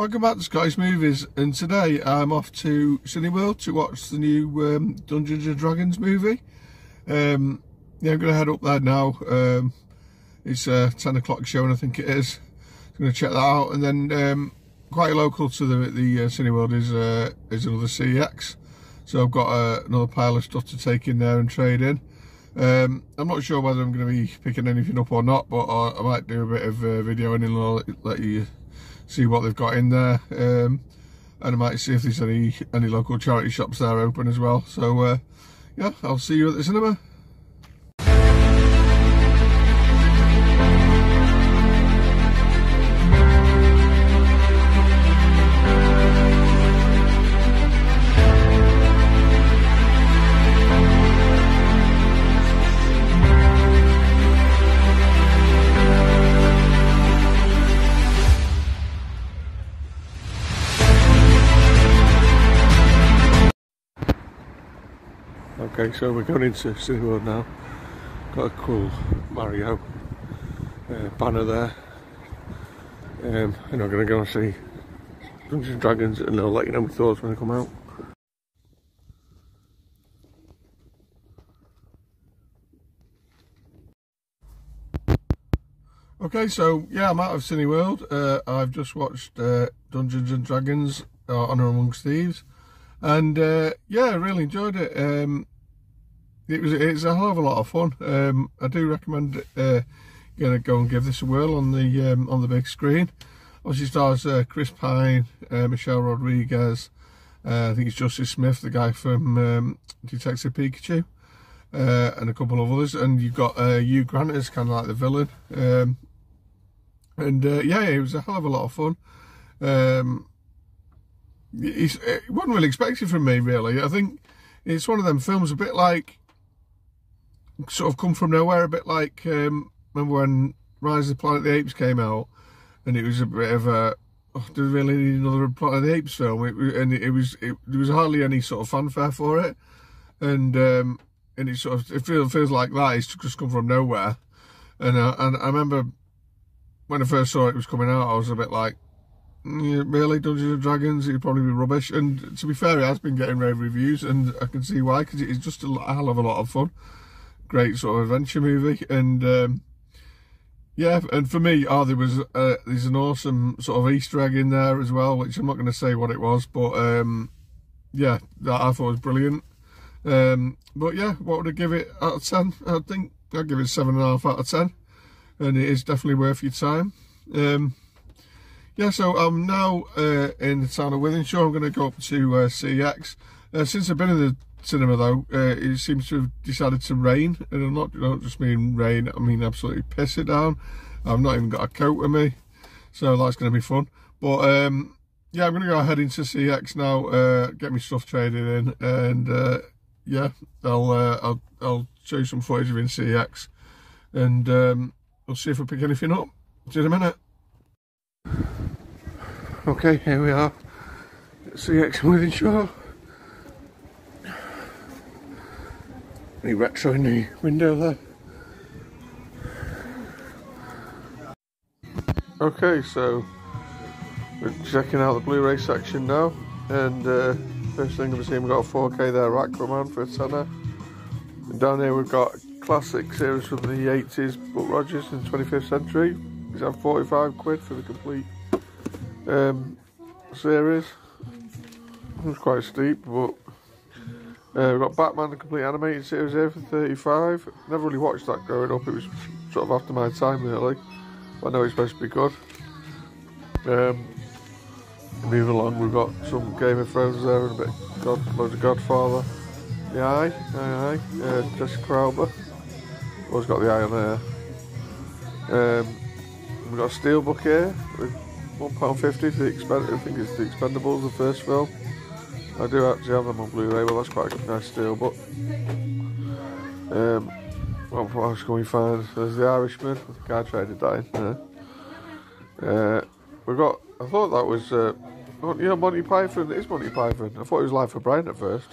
Welcome back to Scotty's Movies, and today I'm off to Cineworld to watch the new um, Dungeons and Dragons movie. Um, yeah, I'm going to head up there now. Um, it's a 10 o'clock show, and I think it is. I'm going to check that out, and then um, quite local to the the uh, Cineworld is uh, is another CEX. So I've got uh, another pile of stuff to take in there and trade in. Um, I'm not sure whether I'm going to be picking anything up or not, but I, I might do a bit of uh, video and let you see what they've got in there. Um, and I might see if there's any any local charity shops there open as well. So uh, yeah, I'll see you at the cinema. Okay, so we're going into Cineworld now. Got a cool Mario uh, banner there. Um, and I'm going to go and see Dungeons and Dragons and I'll let you know my thoughts when I come out. Okay, so yeah, I'm out of Cineworld. Uh, I've just watched uh, Dungeons and Dragons uh, Honor Amongst Thieves. And uh, yeah, I really enjoyed it. Um, it was it's a hell of a lot of fun. Um, I do recommend uh, gonna go and give this a whirl on the um, on the big screen. Obviously stars uh, Chris Pine, uh, Michelle Rodriguez. Uh, I think it's Justice Smith, the guy from um, Detective Pikachu, uh, and a couple of others. And you've got uh, Hugh Grant as kind of like the villain. Um, and yeah, it was a hell of a lot of fun. It wasn't really expected from me, really. I think it's one of them films, a bit like sort of come from nowhere, a bit like um, remember when Rise of the Planet of the Apes came out, and it was a bit of a oh, do we really need another Planet of the Apes film? It, and it, was it, there was hardly any sort of fanfare for it, and um, and it sort of it feels feels like that. It's just come from nowhere, and and I remember when I first saw it was coming out, I was a bit like. Yeah, really, Dungeons and Dragons, it'd probably be rubbish. And to be fair, it has been getting rave reviews, and I can see why, because it's just a hell of a lot of fun great sort of adventure movie. And um, yeah, and for me, oh, there was uh, there's an awesome sort of Easter egg in there as well, which I'm not going to say what it was, but um, yeah, that I thought was brilliant. Um, but yeah, what would I give it out of 10? I think I'd give it 7.5 out of 10. And it is definitely worth your time. Um, yeah, so I'm now uh, in the town of Wythenshawe. I'm going to go up to uh, CEX. Uh, since I've been in the cinema though, uh, it seems to have decided to rain, and I'm not, I don't just mean rain, I mean absolutely piss it down. I've not even got a coat with me, so that's going to be fun. But um, yeah, I'm going to go ahead into CEX now, uh, get my stuff traded in, and uh, yeah, I'll, I'll I'll show you some footage of in CEX. and um, we'll see if I pick anything up. See you in a minute. Okay, here we are. CEX Wythenshawe. Any retro in the window there. Okay, so we're checking out the Blu-ray section now, and uh, first thing we've seen, we've got a 4K there, Aquaman for a tenner. And down here we've got classic series from the 80s, Buck Rogers in the 25th century. These have 45 quid for the complete um, series. It's quite steep, but uh, we've got Batman, the complete animated series here for 35. Never really watched that growing up, it was sort of after my time really. But I know it's supposed to be good. Um, moving along, we've got some Game of Thrones there and a bit God, loads of Godfather. The Eye, Aye Aye, uh, Jessica Alba. Always got the eye on there. Um, we've got a Steelbook here £1.50 for the Expend I think it's the Expendables, the first film. I do actually have them on Blu-ray, but that's quite a nice deal. But um, what else can we find? There's the Irishman. The guy that in there. Uh, we got. I thought that was. Uh, you know, Monty Python. It is Monty Python. I thought it was Life of Brian at first.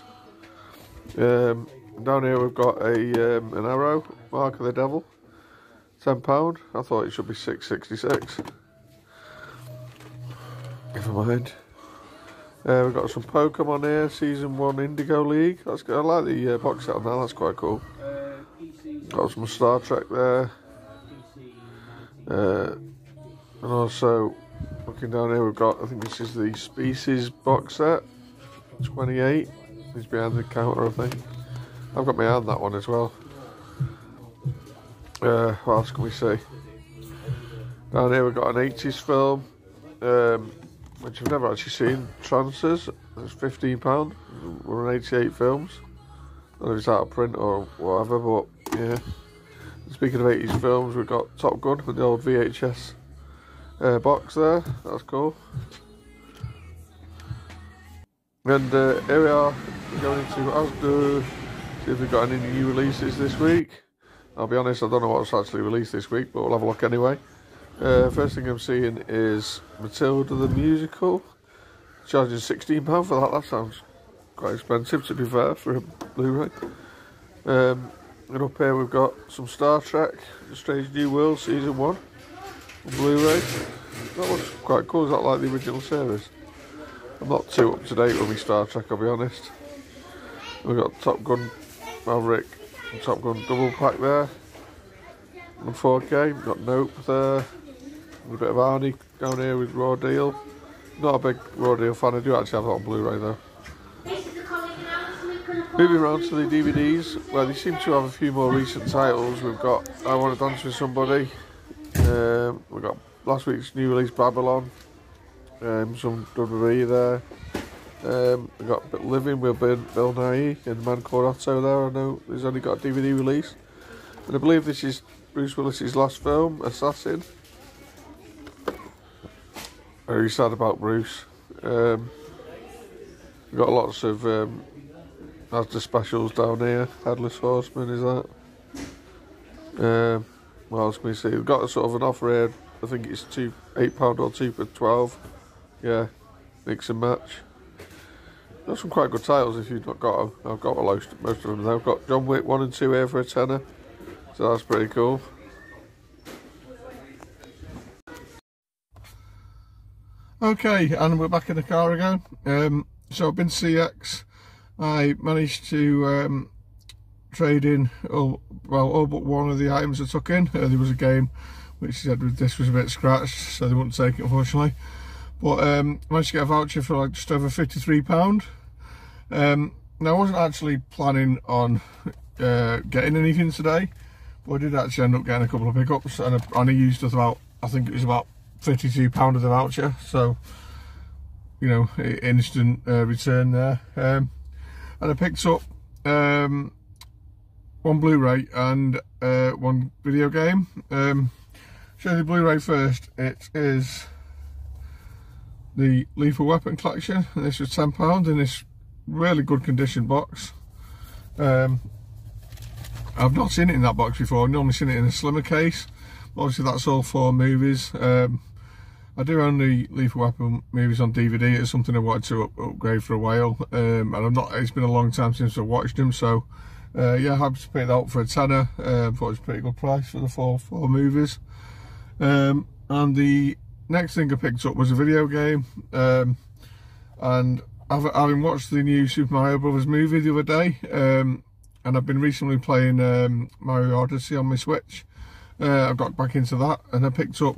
Um, down here we've got a um, an arrow, Mark of the Devil, ten pound. I thought it should be six sixty six. Never mind. Uh, we've got some Pokemon here, Season 1 Indigo League. That's good. I like the uh, box set on that, that's quite cool. Got some Star Trek there. Uh, and also, looking down here, we've got, I think this is the Species box set. 28. He's behind the counter, I think. I've got my hand that one as well. Uh, what else can we see? Down here we've got an 80s film, um, which I've never actually seen. Trancers, it's £15. We're on 88 films. I don't know if it's out of print or whatever, but yeah. Speaking of 80s films, we've got Top Gun with the old VHS uh, box there. That's cool. And uh, here we are, we're going into Asda, see if we've got any new releases this week. I'll be honest, I don't know what's actually released this week, but we'll have a look anyway. Uh, first thing I'm seeing is Matilda the Musical, charging £16 for that. That sounds quite expensive, to be fair, for a Blu-ray. Um, and up here we've got some Star Trek, Strange New World Season 1, on Blu-ray. That looks quite cool, is that like the original series? I'm not too up to date with my Star Trek, I'll be honest. We've got Top Gun Maverick Top Gun double pack there. On 4K, We've got Nope there. A bit of Arnie down here with Raw Deal. Not a big Raw Deal fan, I do actually have that on Blu-ray though. Moving around to the DVDs, well they seem to have a few more recent titles. We've got I Want to Dance with Somebody. Um, we've got last week's new release Babylon um, some WWE there. Um, we got Living with Bill, Nighy and Man Called Otto there. I know he's only got a DVD release. And I believe this is Bruce Willis's last film, Assassin. Very sad about Bruce. Um, got lots of um, specials down here. Headless Horseman is that. Um, what else can we see? We've got sort of an offer here. I think it's two, eight pound or two for twelve yeah, mix and match. Got some quite good titles if you've not got them. I've got most, most of them I've got John Wick 1 and 2 here for a tenner, so that's pretty cool. Okay, and we're back in the car again. Um, so I've been CEX. I managed to um, trade in, all, well, all but one of the items I took in. Uh, there was a game which said this was a bit scratched, so they wouldn't take it, unfortunately. But um, I managed to get a voucher for like just over £53. Um, now, I wasn't actually planning on uh, getting anything today, but I did actually end up getting a couple of pickups, and I only used about, I think it was about £52 of the voucher, so, you know, instant uh, return there. Um, and I picked up um, one Blu-ray and uh, one video game. Um, show the Blu-ray first. It is the Lethal Weapon collection. And this was £10 in this really good condition box. Um, I've not seen it in that box before, I've normally seen it in a slimmer case. Obviously that's all four movies. Um, I do own the Lethal Weapon movies on DVD. It's something I wanted to up upgrade for a while, um, and I'm not. It's been a long time since I watched them, so uh, yeah, happy to pick that for a tenner. Uh, thought it was a pretty good price for the four four movies. Um, and the next thing I picked up was a video game. Um, and I've having watched the new Super Mario Brothers movie the other day, um, and I've been recently playing um, Mario Odyssey on my Switch, uh, I got back into that and I picked up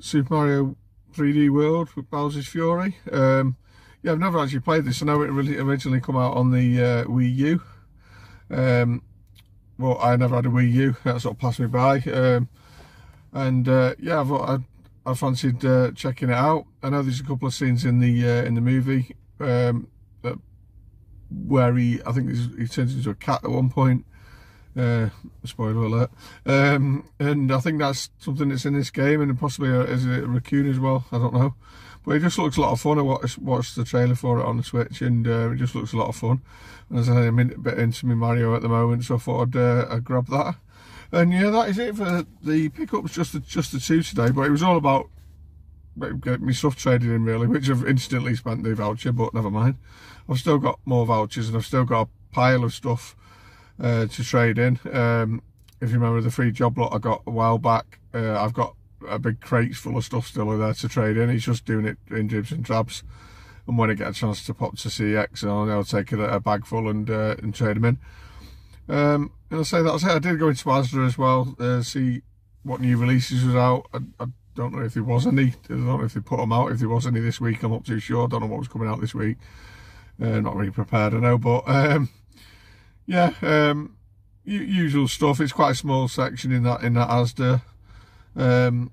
Super Mario 3D World with Bowser's Fury. Um, yeah, I've never actually played this. I know it really originally come out on the uh, Wii U. Um, well, I never had a Wii U. That sort of passed me by. Um, and uh, yeah, I I'd I fancied uh, checking it out. I know there's a couple of scenes in the uh, in the movie um, where he, I think he turns into a cat at one point. Uh, spoiler alert. Um, and I think that's something that's in this game, and possibly a, is it a raccoon as well. I don't know, but it just looks a lot of fun. I watched, watched the trailer for it on the Switch, and uh, it just looks a lot of fun. As I say, I'm a bit into my Mario at the moment, so I thought I'd, uh, I'd grab that. And yeah, that is it for the pickups, just the, just the two today. But it was all about getting my stuff traded in really, which I've instantly spent the voucher, but never mind. I've still got more vouchers and I've still got a pile of stuff uh, to trade in. Um, if you remember the free job lot I got a while back, uh, I've got a big crates full of stuff still there to trade in. He's just doing it in dribs and drabs. And when I get a chance to pop to CEX, I'll, I'll take a, a bag full and uh, and trade them in. Um, and I'll say that's it. I did go into Asda as well, uh, see what new releases was out. I, I, don't know if there was any. I don't know if they put them out. If there was any this week, I'm not too sure. I don't know what was coming out this week. Uh, not really prepared, I know. But um, yeah, um, usual stuff. It's quite a small section in that in that Asda. Um,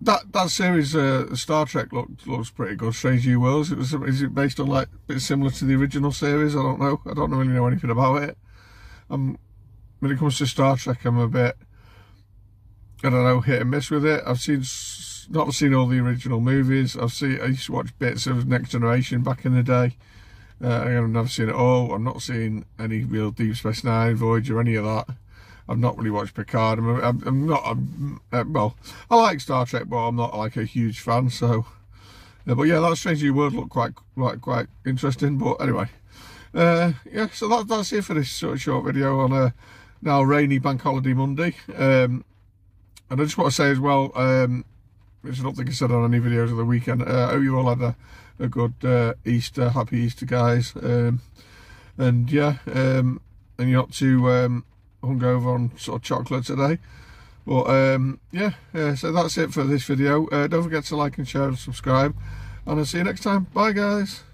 that that series, uh, Star Trek, looks looks pretty good. Strange New Worlds. It was is it based on like a bit similar to the original series? I don't know. I don't really know anything about it. Um, when it comes to Star Trek, I'm a bit I don't know hit and miss with it. I've seen not seen all the original movies. I've seen I used to watch bits of Next Generation back in the day. Uh, I've never seen it all. I'm not seeing any real Deep Space Nine, Voyager, or any of that. I've not really watched Picard. I'm, I'm, I'm not, I'm, uh, well, I like Star Trek, but I'm not like a huge fan. So, uh, but yeah, that Strange New World looked quite, quite, quite interesting. But anyway, uh, yeah, so that, that's it for this sort of short video on a now rainy Bank Holiday Monday. Um, and I just want to say as well, um, which I don't think I said on any videos of the weekend, uh, I hope you all had a, a good uh, Easter, happy Easter, guys. Um, and yeah, um, and you're not too um, hungover on sort of chocolate today. But um, yeah, so that's it for this video. Uh, don't forget to like and share and subscribe. And I'll see you next time. Bye, guys.